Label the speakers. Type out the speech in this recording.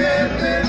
Speaker 1: Yeah.